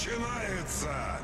начинается!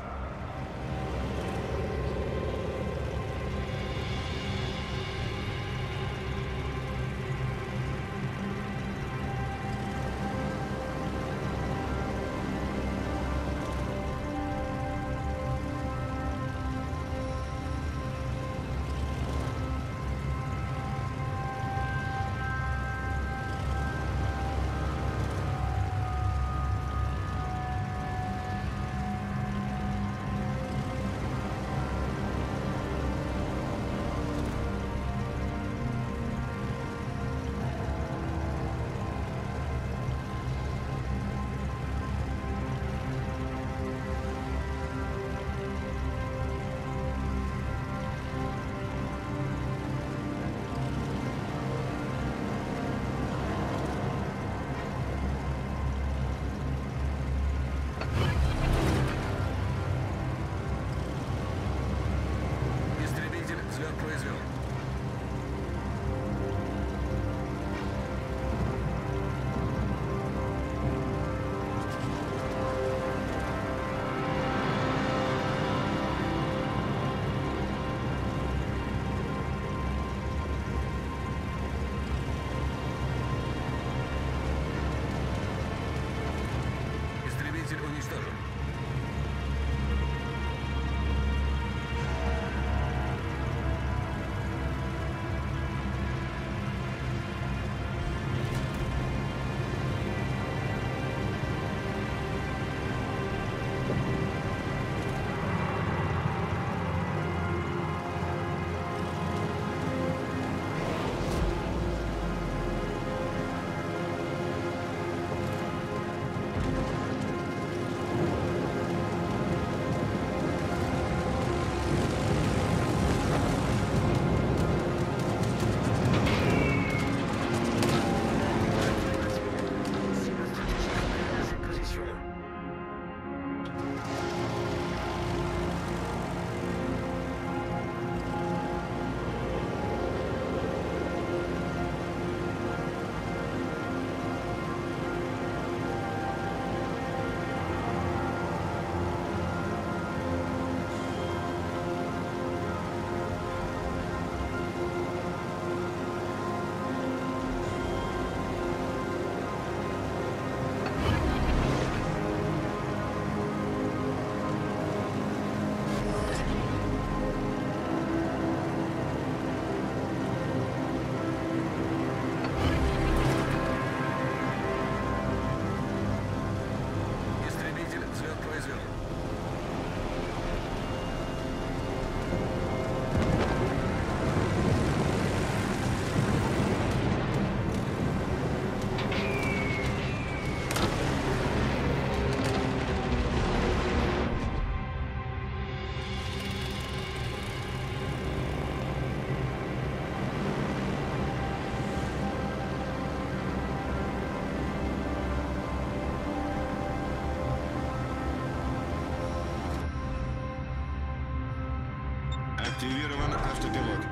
Активирован автопилот.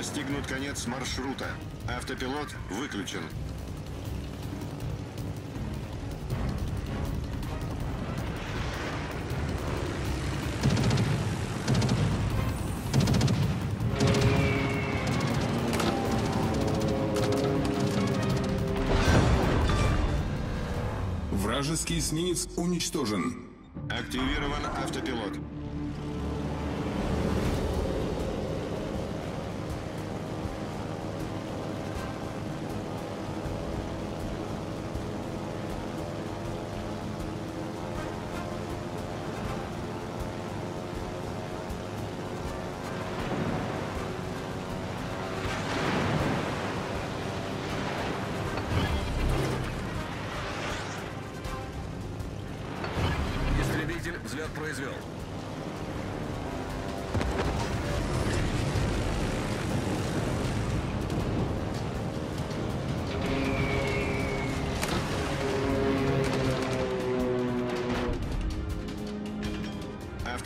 Достигнут конец маршрута. Автопилот выключен. Вражеский эсминец уничтожен. Активирован автопилот.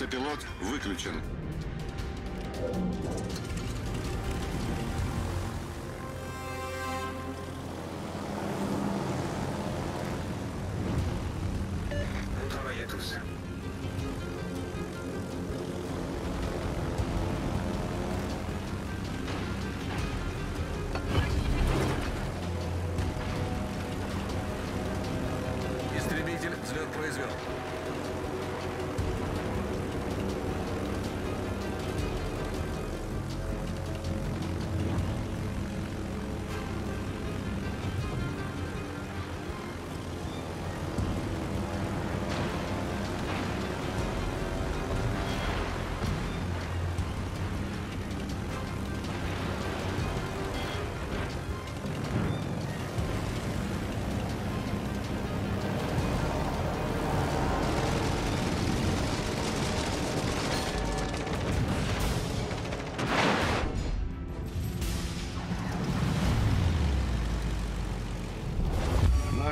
Автопилот выключен. Истребитель взлет произвел.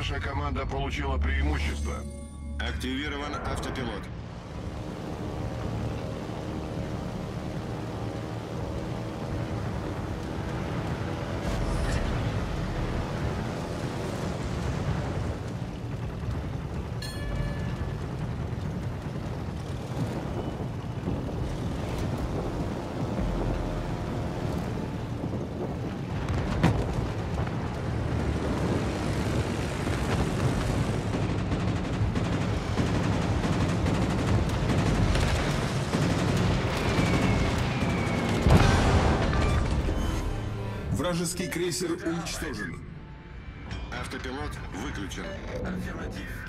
Наша команда получила преимущество. Активирован автопилот. Вражеский крейсер уничтожен. Автопилот выключен. Affirmatif.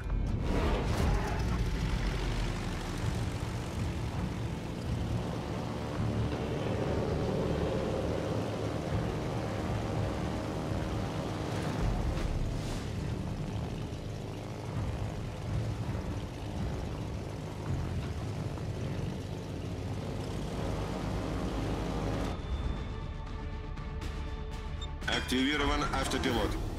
Активирован автопилот.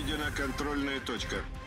Пройдена контрольная точка. команда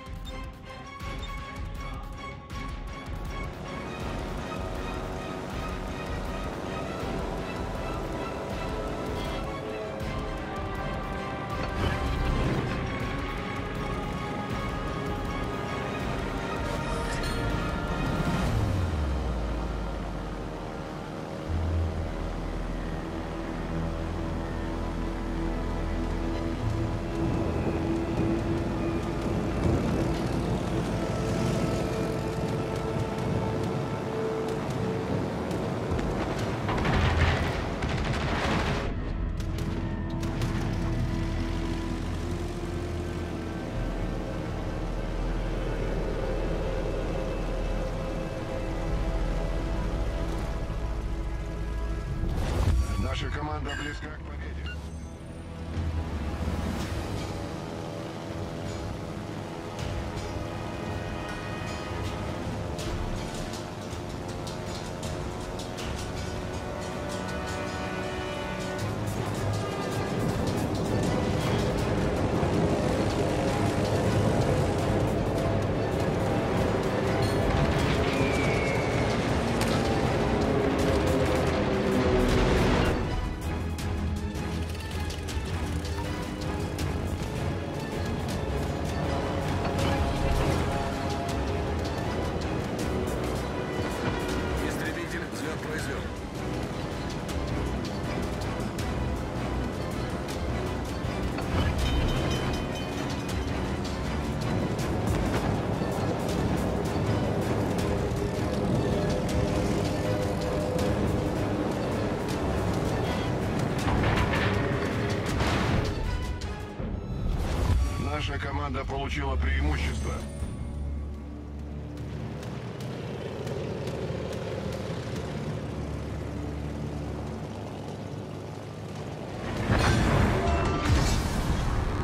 Наша команда получила преимущество.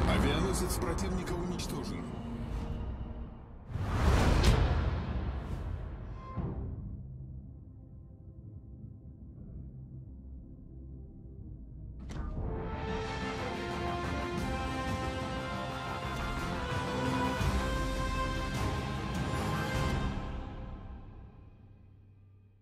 Авианосец противника уничтожен.